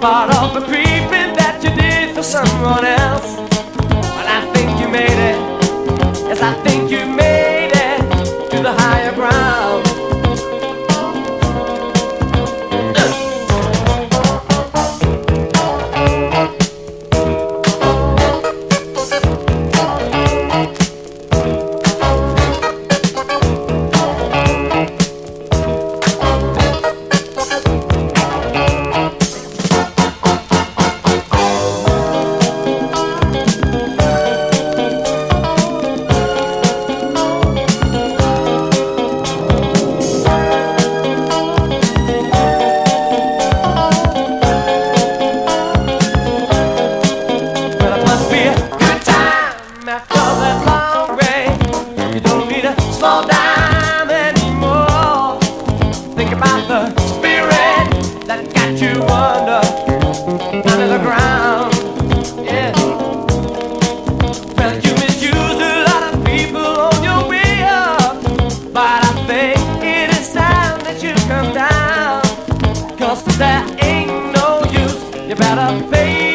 part of the creeping that you did for someone else. But I think you made it. Yes, I think slow down anymore. Think about the spirit that got you under, under the ground. Yeah. You misused a lot of people on your way up, but I think it is time that you come down. Cause there ain't no use. You better pay